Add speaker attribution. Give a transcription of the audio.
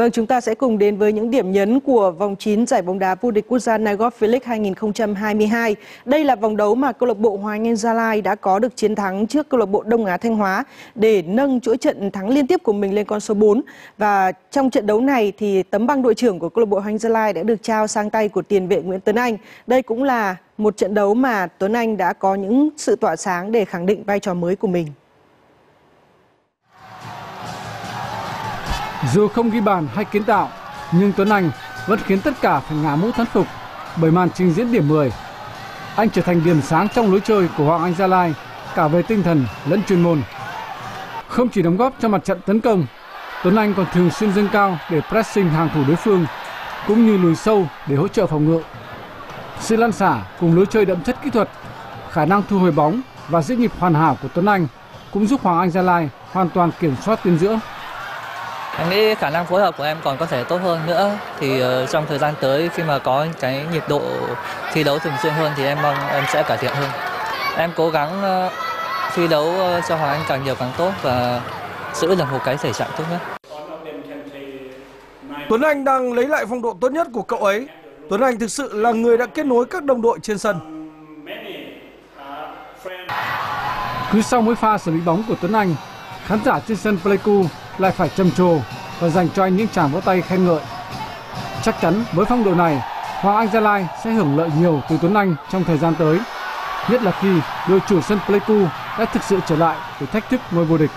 Speaker 1: Vâng, chúng ta sẽ cùng đến với những điểm nhấn của vòng 9 giải bóng đá vô địch quốc gia Nagov Felix 2022. Đây là vòng đấu mà câu lạc bộ Hoàng Anh Gia Lai đã có được chiến thắng trước câu lạc bộ Đông Á Thanh Hóa để nâng chuỗi trận thắng liên tiếp của mình lên con số 4. Và trong trận đấu này thì tấm băng đội trưởng của câu lạc bộ Hoàng Anh Gia Lai đã được trao sang tay của tiền vệ Nguyễn Tuấn Anh. Đây cũng là một trận đấu mà Tuấn Anh đã có những sự tỏa sáng để khẳng định vai trò mới của mình.
Speaker 2: Dù không ghi bàn hay kiến tạo, nhưng Tuấn Anh vẫn khiến tất cả phải ngả mũ thán phục bởi màn trình diễn điểm 10. Anh trở thành điểm sáng trong lối chơi của Hoàng Anh Gia Lai cả về tinh thần lẫn chuyên môn. Không chỉ đóng góp cho mặt trận tấn công, Tuấn Anh còn thường xuyên dâng cao để pressing hàng thủ đối phương cũng như lùi sâu để hỗ trợ phòng ngự. Sự lan xả cùng lối chơi đậm chất kỹ thuật, khả năng thu hồi bóng và giữ nhịp hoàn hảo của Tuấn Anh cũng giúp Hoàng Anh Gia Lai hoàn toàn kiểm soát tuyến giữa.
Speaker 3: Em nghĩ khả năng phối hợp của em còn có thể tốt hơn nữa thì uh, trong thời gian tới khi mà có cái nhịp độ thi đấu thường xuyên hơn thì em mong em sẽ cải thiện hơn. Em cố gắng uh, thi đấu uh, cho Hoàng Anh càng nhiều càng tốt và giữ được một cái thể trạng tốt nhất.
Speaker 4: Tuấn Anh đang lấy lại phong độ tốt nhất của cậu ấy. Tuấn Anh thực sự là người đã kết nối các đồng đội trên sân.
Speaker 2: Cứ sau mỗi pha xử lý bóng của Tuấn Anh, khán giả trên sân Pleiku lại phải trầm trồ và dành cho anh những tràng vỗ tay khen ngợi. Chắc chắn với phong độ này, Hoàng Anh Gia Lai sẽ hưởng lợi nhiều từ Tuấn Anh trong thời gian tới, nhất là khi đội chủ sân Pleiku đã thực sự trở lại để thách thức ngôi vô địch.